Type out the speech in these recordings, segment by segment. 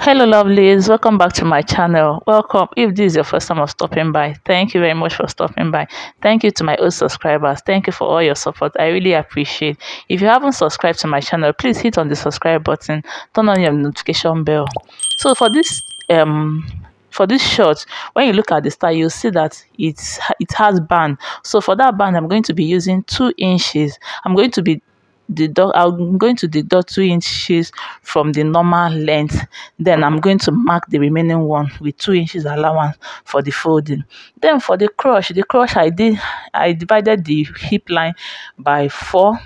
hello lovelies. Welcome back to my channel. Welcome. If this is your first time of stopping by thank you very much for stopping by. Thank you to my old subscribers. Thank you for all your support. I really appreciate. If you haven't subscribed to my channel please hit on the subscribe button. Turn on your notification bell. So for this um for this shot when you look at the style you'll see that it's it has band. So for that band i'm going to be using two inches. I'm going to be deduct i'm going to deduct two inches from the normal length. Then i'm going to mark the remaining one with two inches allowance for the folding. Then for the crush the crush i did i divided the hip line by four.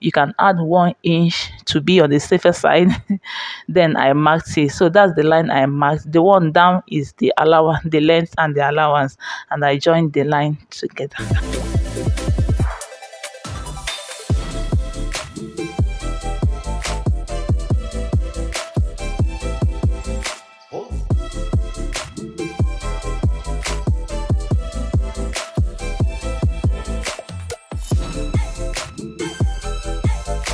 You can add one inch to be on the safer side. Then i marked it. So that's the line i marked. The one down is the allowance the length and the allowance. And i joined the line together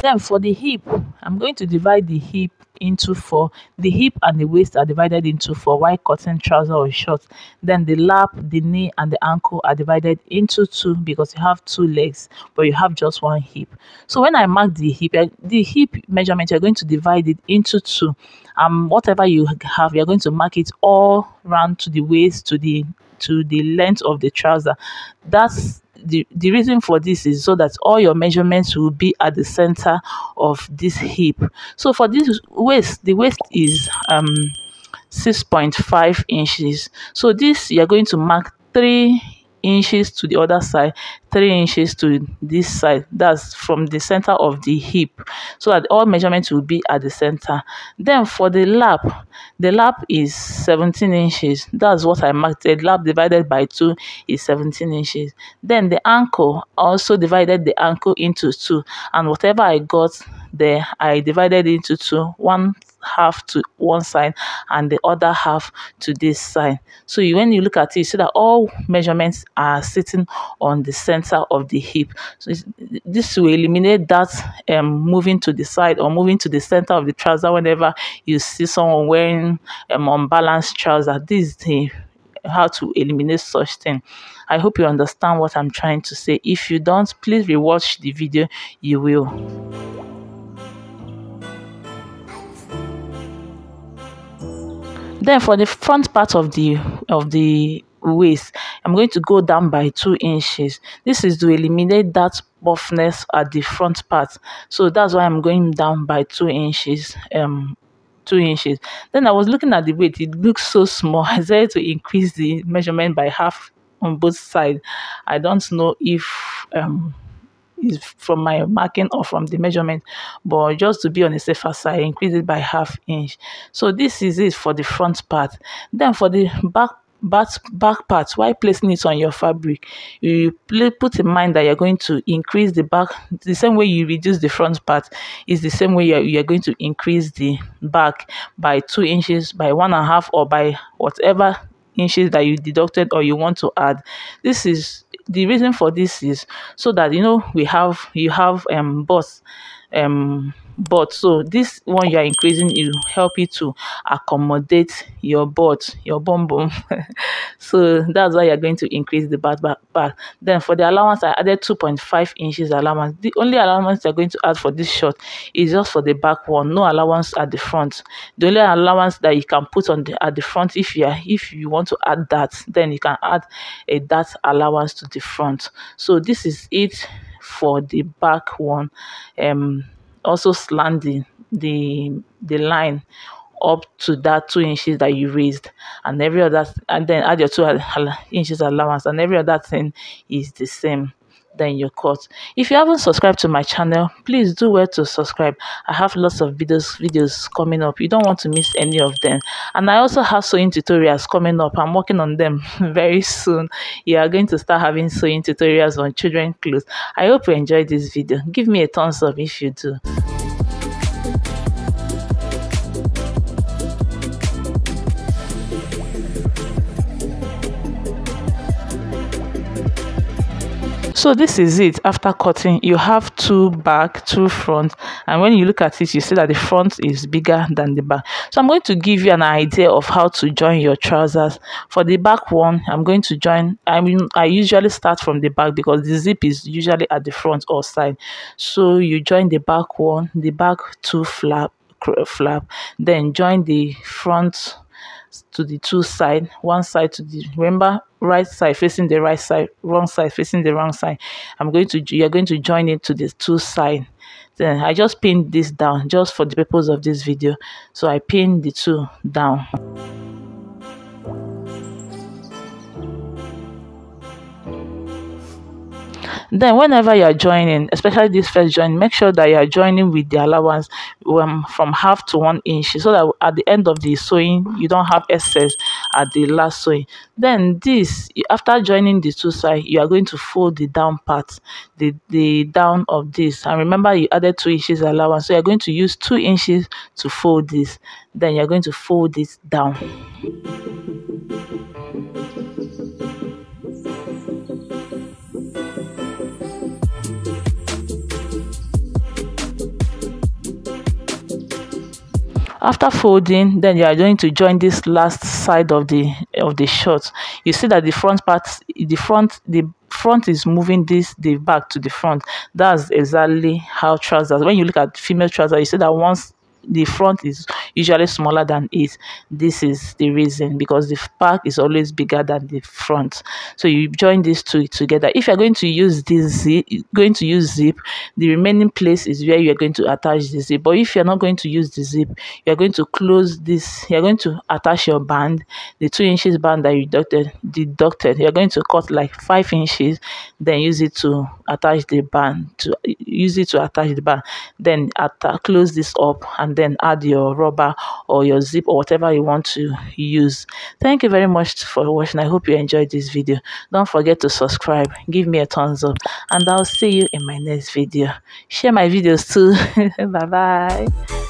Then for the hip, I'm going to divide the hip into four. The hip and the waist are divided into four while cotton trouser or shorts. Then the lap, the knee, and the ankle are divided into two because you have two legs, but you have just one hip. So when I mark the hip, eh, the hip measurement, you're going to divide it into two. Um, whatever you have, you're going to mark it all round to the waist, to the to the length of the trouser. That's the, the reason for this is so that all your measurements will be at the center of this hip. So for this waist, the waist is um 6.5 inches. So this you're going to mark 3 inches to the other side, 3 inches to this side. That's from the center of the hip. So that all measurements will be at the center. Then for the lap, the lap is 17 inches. That's what I marked. The lap divided by 2 is 17 inches. Then the ankle, also divided the ankle into 2. And whatever I got there, I divided into 2. One half to one side and the other half to this side. So you, when you look at it, you see that all measurements are sitting on the center of the hip. So this will eliminate that um, moving to the side or moving to the center of the trouser whenever you see someone wearing um, unbalanced trouser. This is the how to eliminate such thing i hope you understand what i'm trying to say if you don't please rewatch the video you will then for the front part of the of the waist i'm going to go down by two inches. This is to eliminate that buffness at the front part. So that's why i'm going down by two inches um two inches. Then i was looking at the weight. It looks so small. I decided to increase the measurement by half on both sides. I don't know if um is from my marking or from the measurement but just to be on the safer side increase it by half inch. So this is it for the front part. Then for the back back back part while placing it on your fabric you put in mind that you're going to increase the back the same way you reduce the front part is the same way you're, you're going to increase the back by two inches by one and a half or by whatever inches that you deducted or you want to add. This is the reason for this is so that you know we have you have um boss um but so this one you are increasing you help you to accommodate your butt your bum bum so that's why you're going to increase the back back back then for the allowance i added 2.5 inches allowance. The only allowance you're going to add for this shot is just for the back one no allowance at the front. The only allowance that you can put on the at the front if you are if you want to add that then you can add a that allowance to the front. So this is it for the back one um also slanting the the line up to that two inches that you raised. And every other and then add your two inches allowance and every other thing is the same then your cut. If you haven't subscribed to my channel please do well to subscribe. I have lots of videos videos coming up. You don't want to miss any of them. And i also have sewing tutorials coming up. I'm working on them very soon. You are going to start having sewing tutorials on children clothes. I hope you enjoyed this video. Give me a thumbs up if you do so this is it. After cutting you have two back two front. And when you look at it you see that the front is bigger than the back. So i'm going to give you an idea of how to join your trousers. For the back one i'm going to join i mean i usually start from the back because the zip is usually at the front or side. So you join the back one the back two flap flap. Then join the front to the two side one side to the remember right side facing the right side wrong side facing the wrong side. I'm going to you're going to join it to the two side. Then i just pinned this down just for the purpose of this video. So i pinned the two down then whenever you are joining especially this first join make sure that you are joining with the allowance um, from half to one inch so that at the end of the sewing you don't have excess at the last sewing. Then this after joining the two sides you are going to fold the down part the the down of this. And remember you added two inches allowance so you're going to use two inches to fold this. Then you're going to fold this down after folding then you are going to join this last side of the of the short you see that the front part the front the front is moving this the back to the front. That's exactly how trousers when you look at female trousers you see that once the front is usually smaller than it. This is the reason because the back is always bigger than the front. So you join these two together. If you're going to use this zip going to use zip the remaining place is where you're going to attach the zip. But if you're not going to use the zip you're going to close this you're going to attach your band the two inches band that you deducted deducted you're going to cut like five inches then use it to attach the band to use it to attach the band. Then at, close this up then add your rubber or your zip or whatever you want to use. Thank you very much for watching. I hope you enjoyed this video. Don't forget to subscribe. Give me a thumbs up. And i'll see you in my next video. Share my videos too. Bye bye